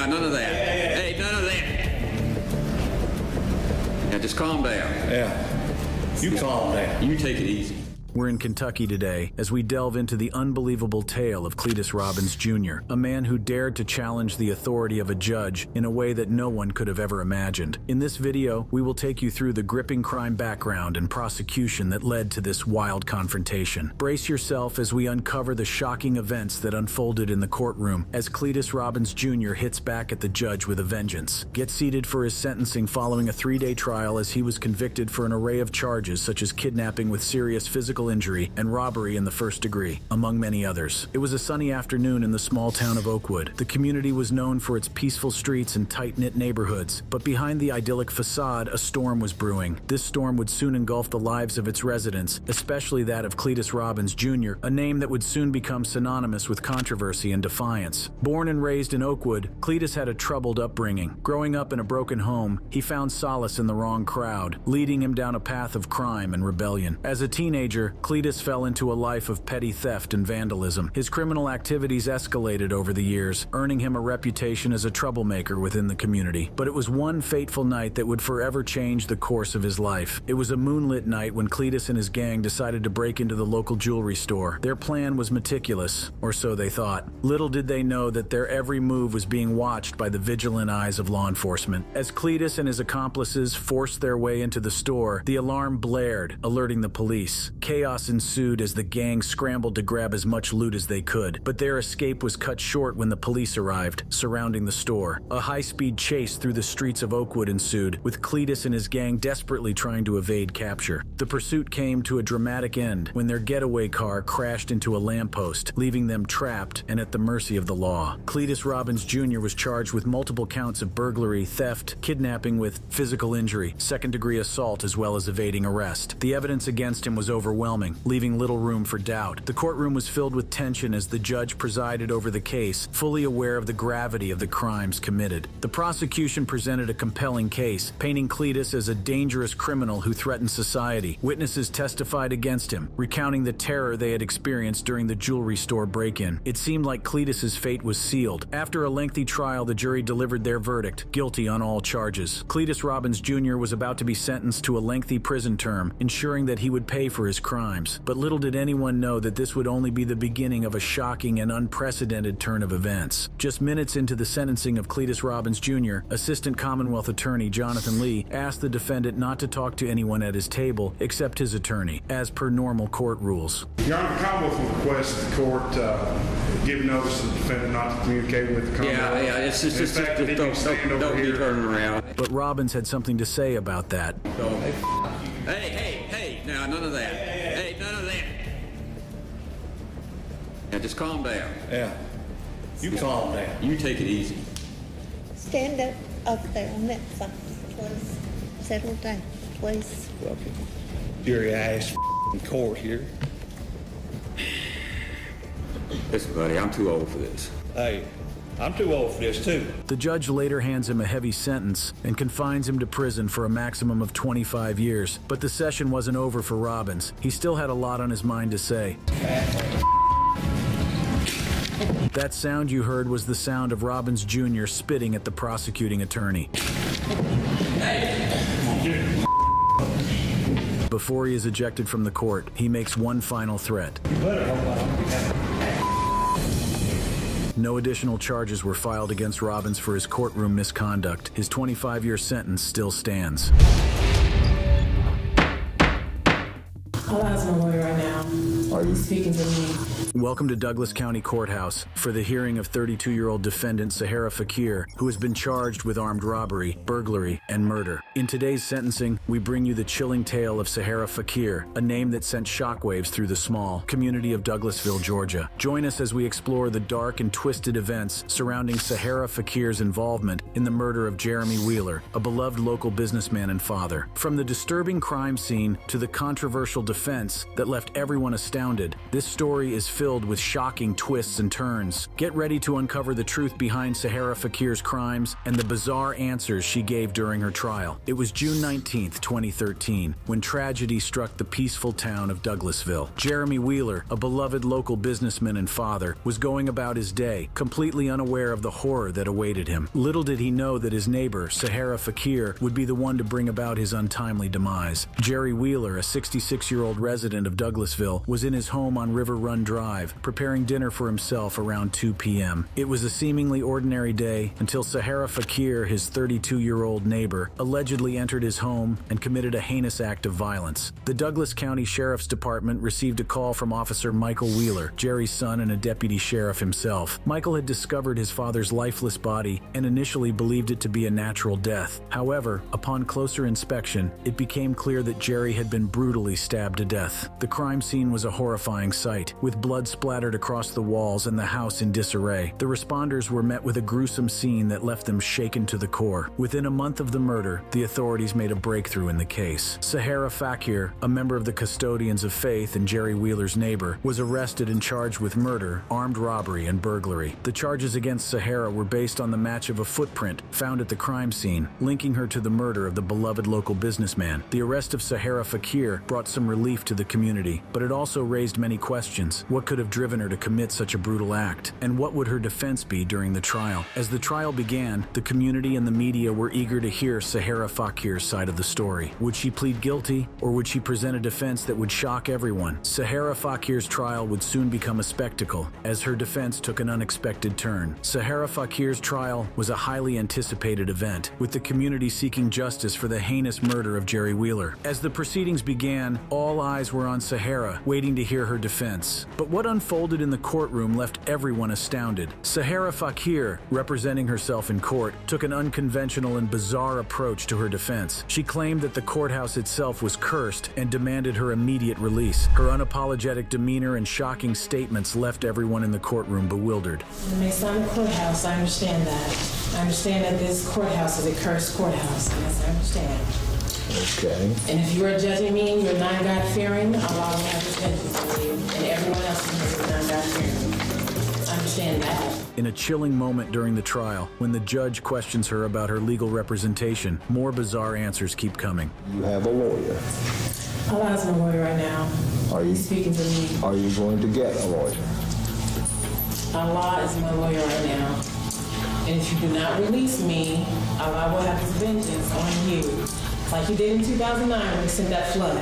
now, none of that. Hey, none of that. Now, just calm down. Yeah. You calm down. You take it easy. We're in Kentucky today as we delve into the unbelievable tale of Cletus Robbins Jr., a man who dared to challenge the authority of a judge in a way that no one could have ever imagined. In this video, we will take you through the gripping crime background and prosecution that led to this wild confrontation. Brace yourself as we uncover the shocking events that unfolded in the courtroom as Cletus Robbins Jr. hits back at the judge with a vengeance. Get seated for his sentencing following a three-day trial as he was convicted for an array of charges such as kidnapping with serious physical injury and robbery in the first degree, among many others. It was a sunny afternoon in the small town of Oakwood. The community was known for its peaceful streets and tight-knit neighborhoods, but behind the idyllic facade, a storm was brewing. This storm would soon engulf the lives of its residents, especially that of Cletus Robbins Jr., a name that would soon become synonymous with controversy and defiance. Born and raised in Oakwood, Cletus had a troubled upbringing. Growing up in a broken home, he found solace in the wrong crowd, leading him down a path of crime and rebellion. As a teenager, Cletus fell into a life of petty theft and vandalism. His criminal activities escalated over the years, earning him a reputation as a troublemaker within the community. But it was one fateful night that would forever change the course of his life. It was a moonlit night when Cletus and his gang decided to break into the local jewelry store. Their plan was meticulous, or so they thought. Little did they know that their every move was being watched by the vigilant eyes of law enforcement. As Cletus and his accomplices forced their way into the store, the alarm blared, alerting the police. Chaos ensued as the gang scrambled to grab as much loot as they could, but their escape was cut short when the police arrived, surrounding the store. A high-speed chase through the streets of Oakwood ensued, with Cletus and his gang desperately trying to evade capture. The pursuit came to a dramatic end when their getaway car crashed into a lamppost, leaving them trapped and at the mercy of the law. Cletus Robbins Jr. was charged with multiple counts of burglary, theft, kidnapping with physical injury, second-degree assault, as well as evading arrest. The evidence against him was overwhelming, leaving little room for doubt. The courtroom was filled with tension as the judge presided over the case, fully aware of the gravity of the crimes committed. The prosecution presented a compelling case, painting Cletus as a dangerous criminal who threatened society. Witnesses testified against him, recounting the terror they had experienced during the jewelry store break-in. It seemed like Cletus's fate was sealed. After a lengthy trial, the jury delivered their verdict, guilty on all charges. Cletus Robbins Jr. was about to be sentenced to a lengthy prison term, ensuring that he would pay for his crimes. But little did anyone know that this would only be the beginning of a shocking and unprecedented turn of events. Just minutes into the sentencing of Cletus Robbins Jr., Assistant Commonwealth Attorney Jonathan Lee asked the defendant not to talk to anyone at his table except his attorney, as per normal court rules. Your Honor, the Commonwealth requests the court uh, give notice to the defendant not to communicate with the Commonwealth. Yeah, yeah, it's just, In it's fact, just, don't, stand don't, over don't be here. turning around. But Robbins had something to say about that. So, hey, hey, hey, now, none of that. Hey, none of that. Now, just calm down. Yeah. You calm down. You take it easy. Stand up up there on that side, please. Settle down, please. Fucking Fury ass court here. Listen, buddy, I'm too old for this. Hey, I'm too old for this too. The judge later hands him a heavy sentence and confines him to prison for a maximum of 25 years. But the session wasn't over for Robbins. He still had a lot on his mind to say. That sound you heard was the sound of Robbins Jr. spitting at the prosecuting attorney. Before he is ejected from the court, he makes one final threat. No additional charges were filed against Robbins for his courtroom misconduct. His 25 year sentence still stands. I'll ask my lawyer right now. Are you speaking to me? Welcome to Douglas County Courthouse for the hearing of 32 year old defendant Sahara Fakir, who has been charged with armed robbery, burglary, and murder. In today's sentencing, we bring you the chilling tale of Sahara Fakir, a name that sent shockwaves through the small community of Douglasville, Georgia. Join us as we explore the dark and twisted events surrounding Sahara Fakir's involvement in the murder of Jeremy Wheeler, a beloved local businessman and father. From the disturbing crime scene to the controversial defense that left everyone astounded, this story is filled with shocking twists and turns. Get ready to uncover the truth behind Sahara Fakir's crimes and the bizarre answers she gave during her trial. It was June 19, 2013, when tragedy struck the peaceful town of Douglasville. Jeremy Wheeler, a beloved local businessman and father, was going about his day, completely unaware of the horror that awaited him. Little did he know that his neighbor, Sahara Fakir, would be the one to bring about his untimely demise. Jerry Wheeler, a 66 year old resident of Douglasville, was in his home on River Run Drive, preparing dinner for himself around 2 p.m. It was a seemingly ordinary day until Sahara Fakir, his 32 year old neighbor, allegedly entered his home and committed a heinous act of violence. The Douglas County Sheriff's Department received a call from Officer Michael Wheeler, Jerry's son and a deputy sheriff himself. Michael had discovered his father's lifeless body and initially believed it to be a natural death. However, upon closer inspection, it became clear that Jerry had been brutally stabbed to death. The crime scene was a horrifying sight, with blood splattered across the walls and the house in disarray. The responders were met with a gruesome scene that left them shaken to the core. Within a month of the murder, the authorities made a breakthrough in the case. Sahara Fakir, a member of the Custodians of Faith and Jerry Wheeler's neighbor, was arrested and charged with murder, armed robbery, and burglary. The charges against Sahara were based on the match of a footprint found at the crime scene, linking her to the murder of the beloved local businessman. The arrest of Sahara Fakir brought some relief to the community, but it also raised many questions. What could have driven her to commit such a brutal act? And what would her defense be during the trial? As the trial began, the community and the media were eager to hear Sahara Fakir's side of the story. Would she plead guilty, or would she present a defense that would shock everyone? Sahara Fakir's trial would soon become a spectacle, as her defense took an unexpected turn. Sahara Fakir's trial was a highly anticipated event, with the community seeking justice for the heinous murder of Jerry Wheeler. As the proceedings began, all eyes were on Sahara, waiting to hear her defense. But what unfolded in the courtroom left everyone astounded. Sahara Fakir, representing herself in court, took an unconventional and bizarre approach to her defense. She claimed that the courthouse itself was cursed and demanded her immediate release. Her unapologetic demeanor and shocking statements left everyone in the courtroom bewildered. The Masonic courthouse, I understand that. I understand that this courthouse is a cursed courthouse. Yes, I understand. Okay. And if you are judging me, you're not God fearing, Allah will have vengeance on you, and everyone else in here is not God fearing. I understand that. In a chilling moment during the trial, when the judge questions her about her legal representation, more bizarre answers keep coming. You have a lawyer. Allah is my lawyer right now. Are you He's speaking to me. are you going to get a lawyer? Allah is my lawyer right now. And if you do not release me, Allah will have his vengeance on you. Like he did in 2009 when he sent that flood.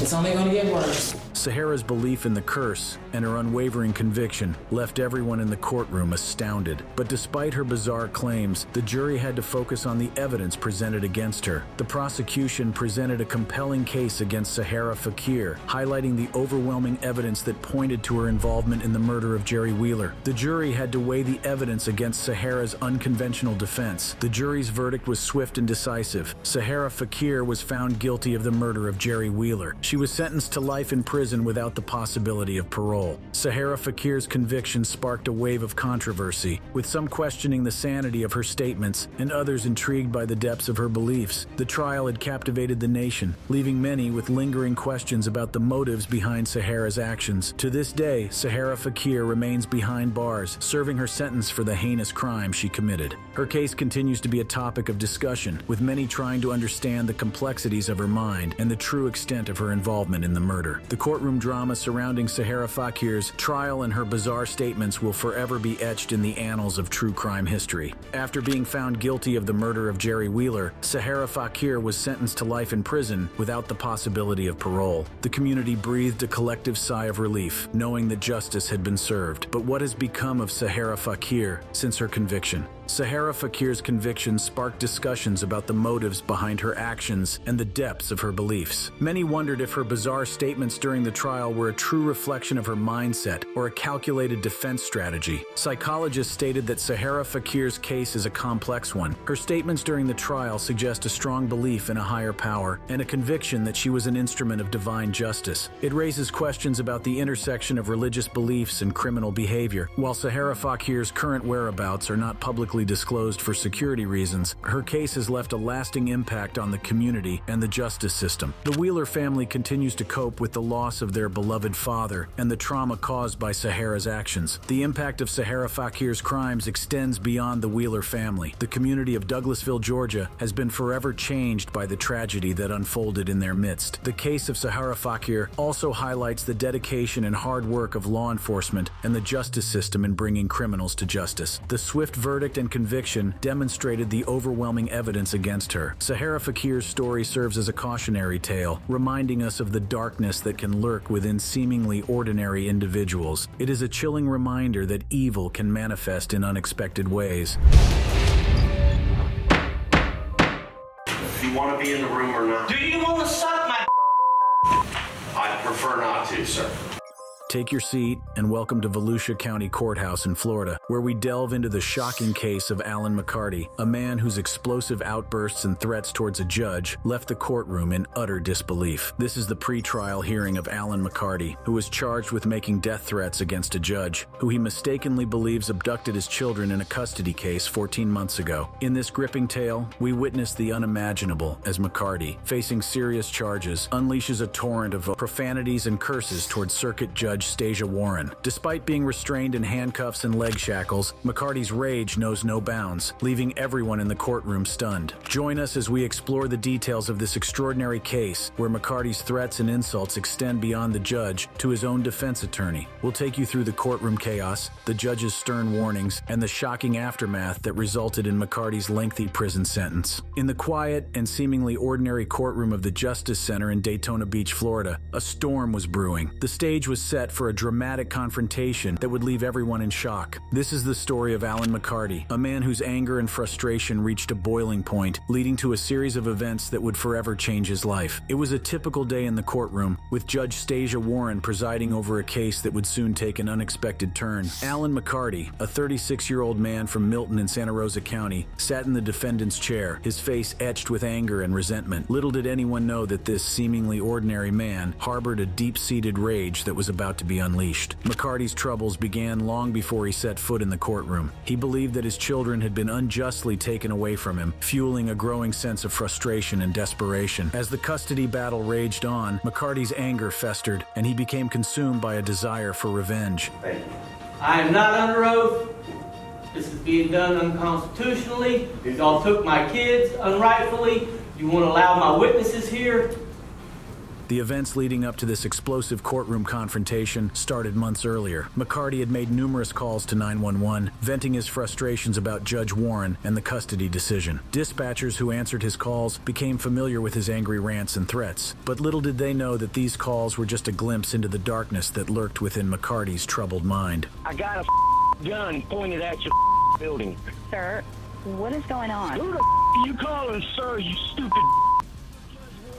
It's only going to get worse. Sahara's belief in the curse and her unwavering conviction left everyone in the courtroom astounded. But despite her bizarre claims, the jury had to focus on the evidence presented against her. The prosecution presented a compelling case against Sahara Fakir, highlighting the overwhelming evidence that pointed to her involvement in the murder of Jerry Wheeler. The jury had to weigh the evidence against Sahara's unconventional defense. The jury's verdict was swift and decisive. Sahara Fakir was found guilty of the murder of Jerry Wheeler. She was sentenced to life in prison without the possibility of parole. Sahara Fakir's conviction sparked a wave of controversy, with some questioning the sanity of her statements and others intrigued by the depths of her beliefs. The trial had captivated the nation, leaving many with lingering questions about the motives behind Sahara's actions. To this day, Sahara Fakir remains behind bars, serving her sentence for the heinous crime she committed. Her case continues to be a topic of discussion, with many trying to understand the complexities of her mind and the true extent of her involvement in the murder. The courtroom drama surrounding Sahara Fakir's trial and her bizarre statements will forever be etched in the annals of true crime history. After being found guilty of the murder of Jerry Wheeler, Sahara Fakir was sentenced to life in prison without the possibility of parole. The community breathed a collective sigh of relief, knowing that justice had been served. But what has become of Sahara Fakir since her conviction? Sahara Fakir's conviction sparked discussions about the motives behind her actions and the depths of her beliefs. Many wondered if her bizarre statements during the trial were a true reflection of her mindset or a calculated defense strategy. Psychologists stated that Sahara Fakir's case is a complex one. Her statements during the trial suggest a strong belief in a higher power and a conviction that she was an instrument of divine justice. It raises questions about the intersection of religious beliefs and criminal behavior. While Sahara Fakir's current whereabouts are not publicly disclosed for security reasons, her case has left a lasting impact on the community and the justice system. The Wheeler family continues to cope with the loss of their beloved father and the trauma caused by Sahara's actions. The impact of Sahara Fakir's crimes extends beyond the Wheeler family. The community of Douglasville, Georgia has been forever changed by the tragedy that unfolded in their midst. The case of Sahara Fakir also highlights the dedication and hard work of law enforcement and the justice system in bringing criminals to justice. The swift verdict and conviction demonstrated the overwhelming evidence against her. Sahara Fakir's story serves as a cautionary tale, reminding us of the darkness that can lurk within seemingly ordinary individuals. It is a chilling reminder that evil can manifest in unexpected ways. Do you want to be in the room or not? Do you want to suck my I'd prefer not to, sir. Take your seat and welcome to Volusia County Courthouse in Florida, where we delve into the shocking case of Alan McCarty, a man whose explosive outbursts and threats towards a judge left the courtroom in utter disbelief. This is the pre-trial hearing of Alan McCarty, who was charged with making death threats against a judge, who he mistakenly believes abducted his children in a custody case 14 months ago. In this gripping tale, we witness the unimaginable as McCarty, facing serious charges, unleashes a torrent of profanities and curses towards Circuit Judge Stasia Warren. Despite being restrained in handcuffs and leg shackles, McCarty's rage knows no bounds, leaving everyone in the courtroom stunned. Join us as we explore the details of this extraordinary case, where McCarty's threats and insults extend beyond the judge to his own defense attorney. We'll take you through the courtroom chaos, the judge's stern warnings, and the shocking aftermath that resulted in McCarty's lengthy prison sentence. In the quiet and seemingly ordinary courtroom of the Justice Center in Daytona Beach, Florida, a storm was brewing. The stage was set for a dramatic confrontation that would leave everyone in shock. This is the story of Alan McCarty, a man whose anger and frustration reached a boiling point, leading to a series of events that would forever change his life. It was a typical day in the courtroom, with Judge Stasia Warren presiding over a case that would soon take an unexpected turn. Alan McCarty, a 36-year-old man from Milton in Santa Rosa County, sat in the defendant's chair, his face etched with anger and resentment. Little did anyone know that this seemingly ordinary man harbored a deep-seated rage that was about to be unleashed. McCarty's troubles began long before he set foot in the courtroom. He believed that his children had been unjustly taken away from him, fueling a growing sense of frustration and desperation. As the custody battle raged on, McCarty's anger festered, and he became consumed by a desire for revenge. I am not under oath. This is being done unconstitutionally. Y'all took my kids unrightfully. You won't allow my witnesses here? The events leading up to this explosive courtroom confrontation started months earlier. McCarty had made numerous calls to 911, venting his frustrations about Judge Warren and the custody decision. Dispatchers who answered his calls became familiar with his angry rants and threats, but little did they know that these calls were just a glimpse into the darkness that lurked within McCarty's troubled mind. I got a gun pointed at your building. Sir, what is going on? Who the are you calling, sir, you stupid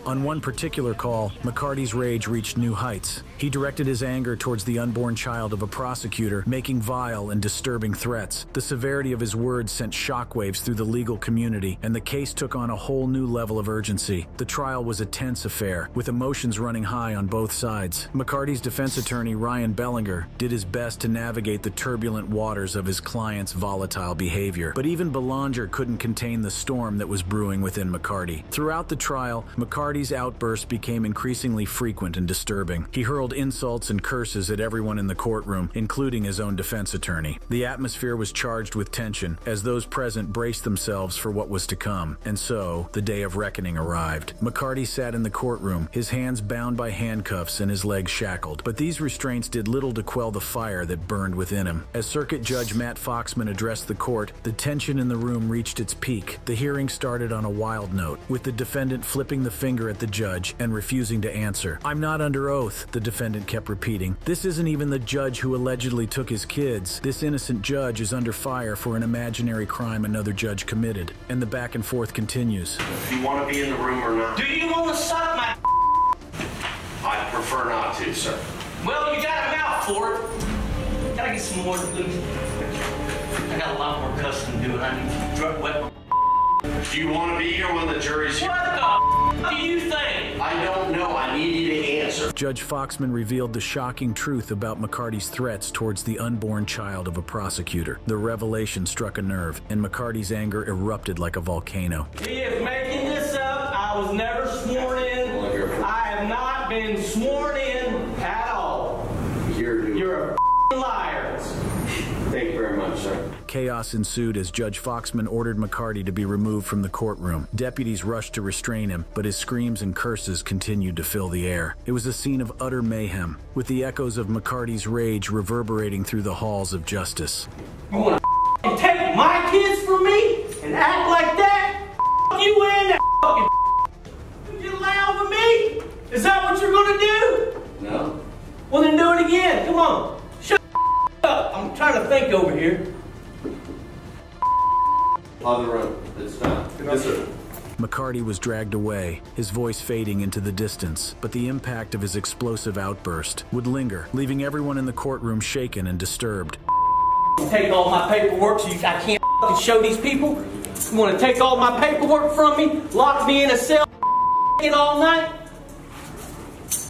On one particular call, McCarty's rage reached new heights. He directed his anger towards the unborn child of a prosecutor, making vile and disturbing threats. The severity of his words sent shockwaves through the legal community, and the case took on a whole new level of urgency. The trial was a tense affair, with emotions running high on both sides. McCarty's defense attorney, Ryan Belanger, did his best to navigate the turbulent waters of his client's volatile behavior. But even Belanger couldn't contain the storm that was brewing within McCarty. Throughout the trial, McCarty's outbursts became increasingly frequent and disturbing. He hurled insults and curses at everyone in the courtroom, including his own defense attorney. The atmosphere was charged with tension as those present braced themselves for what was to come. And so, the day of reckoning arrived. McCarty sat in the courtroom, his hands bound by handcuffs and his legs shackled. But these restraints did little to quell the fire that burned within him. As Circuit Judge Matt Foxman addressed the court, the tension in the room reached its peak. The hearing started on a wild note, with the defendant flipping the finger at the judge and refusing to answer. I'm not under oath, the defendant kept repeating. This isn't even the judge who allegedly took his kids. This innocent judge is under fire for an imaginary crime another judge committed. And the back and forth continues. Do you want to be in the room or not? Do you want to suck my I'd prefer not to, sir. Well, you got a mouth for it. Gotta get some more. I got a lot more cussing to do, and I need to drug wet. Do you want to be here when the jury's here? What the do you think? I don't know. I need you to answer. Judge Foxman revealed the shocking truth about McCarty's threats towards the unborn child of a prosecutor. The revelation struck a nerve, and McCarty's anger erupted like a volcano. He is making this up. I was never sworn in. I have not been sworn in. you, sir. Chaos ensued as Judge Foxman ordered McCarty to be removed from the courtroom. Deputies rushed to restrain him, but his screams and curses continued to fill the air. It was a scene of utter mayhem, with the echoes of McCarty's rage reverberating through the halls of justice. You wanna f***ing take my kids from me and act like that? F- you and that f***ing You loud with me? Is that what you're gonna do? No. Well then do it again. Come on. Shut up. I'm trying to think over here. Other room. It's done. Yes, sir. McCarty was dragged away, his voice fading into the distance, but the impact of his explosive outburst would linger, leaving everyone in the courtroom shaken and disturbed. Take all my paperwork so you, I can't f***ing show these people. You wanna take all my paperwork from me? Lock me in a cell f***ing all night?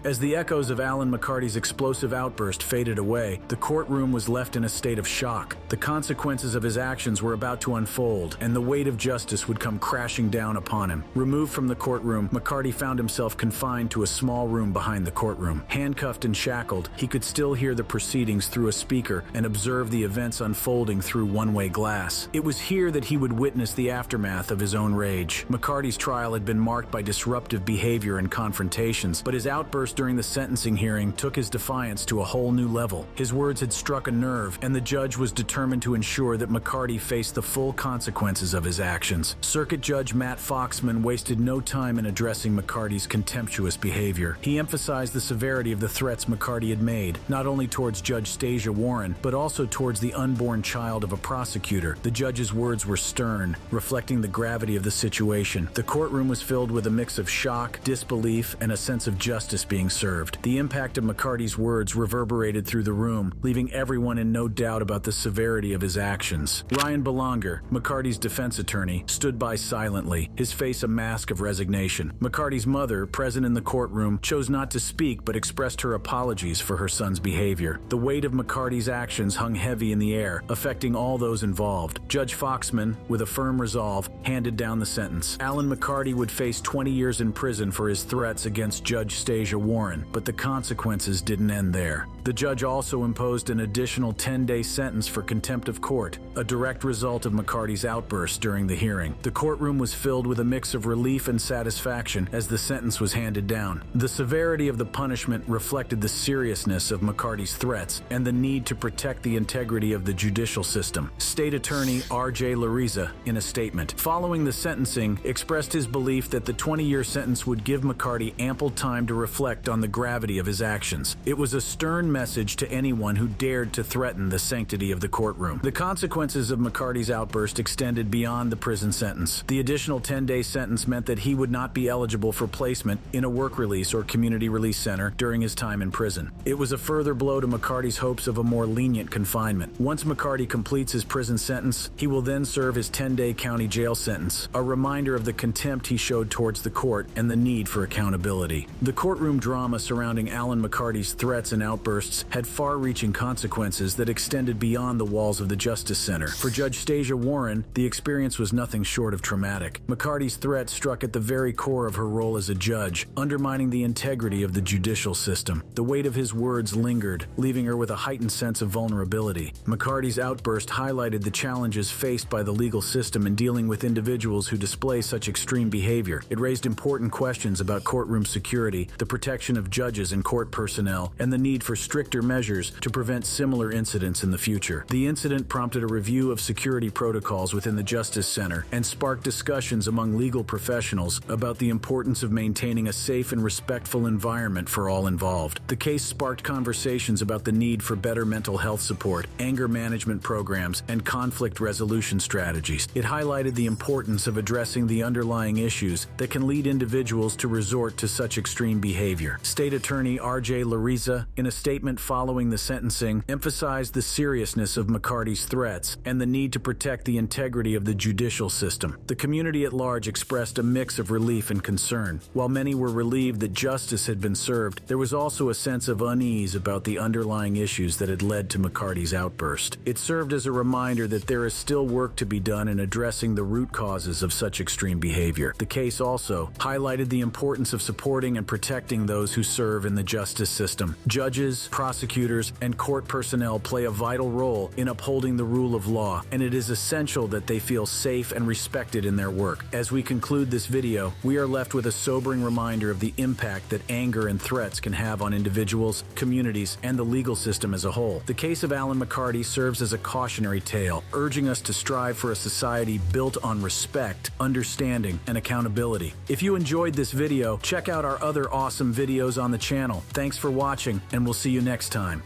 As the echoes of Alan McCarty's explosive outburst faded away, the courtroom was left in a state of shock. The consequences of his actions were about to unfold, and the weight of justice would come crashing down upon him. Removed from the courtroom, McCarty found himself confined to a small room behind the courtroom. Handcuffed and shackled, he could still hear the proceedings through a speaker and observe the events unfolding through one-way glass. It was here that he would witness the aftermath of his own rage. McCarty's trial had been marked by disruptive behavior and confrontations, but his during the sentencing hearing took his defiance to a whole new level. His words had struck a nerve, and the judge was determined to ensure that McCarty faced the full consequences of his actions. Circuit Judge Matt Foxman wasted no time in addressing McCarty's contemptuous behavior. He emphasized the severity of the threats McCarty had made, not only towards Judge Stasia Warren, but also towards the unborn child of a prosecutor. The judge's words were stern, reflecting the gravity of the situation. The courtroom was filled with a mix of shock, disbelief, and a sense of justice being served. The impact of McCarty's words reverberated through the room, leaving everyone in no doubt about the severity of his actions. Ryan Belanger, McCarty's defense attorney, stood by silently, his face a mask of resignation. McCarty's mother, present in the courtroom, chose not to speak but expressed her apologies for her son's behavior. The weight of McCarty's actions hung heavy in the air, affecting all those involved. Judge Foxman, with a firm resolve, handed down the sentence. Alan McCarty would face 20 years in prison for his threats against Judge Stasia Warren, but the consequences didn't end there. The judge also imposed an additional 10-day sentence for contempt of court, a direct result of McCarty's outburst during the hearing. The courtroom was filled with a mix of relief and satisfaction as the sentence was handed down. The severity of the punishment reflected the seriousness of McCarty's threats and the need to protect the integrity of the judicial system. State Attorney R.J. Larizza, in a statement, following the sentencing, expressed his belief that the 20-year sentence would give McCarty ample time to reflect on the gravity of his actions. It was a stern message to anyone who dared to threaten the sanctity of the courtroom. The consequences of McCarty's outburst extended beyond the prison sentence. The additional 10-day sentence meant that he would not be eligible for placement in a work release or community release center during his time in prison. It was a further blow to McCarty's hopes of a more lenient confinement. Once McCarty completes his prison sentence, he will then serve his 10-day county jail sentence, a reminder of the contempt he showed towards the court and the need for accountability. The courtroom drama surrounding Alan McCarty's threats and outbursts had far-reaching consequences that extended beyond the walls of the Justice Center. For Judge Stasia Warren, the experience was nothing short of traumatic. McCarty's threat struck at the very core of her role as a judge, undermining the integrity of the judicial system. The weight of his words lingered, leaving her with a heightened sense of vulnerability. McCarty's outburst highlighted the challenges faced by the legal system in dealing with individuals who display such extreme behavior. It raised important questions about courtroom security, the protection of judges and court personnel, and the need for stricter measures to prevent similar incidents in the future. The incident prompted a review of security protocols within the Justice Center and sparked discussions among legal professionals about the importance of maintaining a safe and respectful environment for all involved. The case sparked conversations about the need for better mental health support, anger management programs, and conflict resolution strategies. It highlighted the importance of addressing the underlying issues that can lead individuals to resort to such extreme behavior. State Attorney R.J. Larizza, in a statement following the sentencing, emphasized the seriousness of McCarty's threats and the need to protect the integrity of the judicial system. The community at large expressed a mix of relief and concern. While many were relieved that justice had been served, there was also a sense of unease about the underlying issues that had led to McCarty's outburst. It served as a reminder that there is still work to be done in addressing the root causes of such extreme behavior. The case also highlighted the importance of supporting and protecting those who serve in the justice system. Judges, prosecutors, and court personnel play a vital role in upholding the rule of law, and it is essential that they feel safe and respected in their work. As we conclude this video, we are left with a sobering reminder of the impact that anger and threats can have on individuals, communities, and the legal system as a whole. The case of Alan McCarty serves as a cautionary tale, urging us to strive for a society built on respect, understanding, and accountability. If you enjoyed this video, check out our other awesome videos on the channel. Thanks for watching, and we'll see you next time.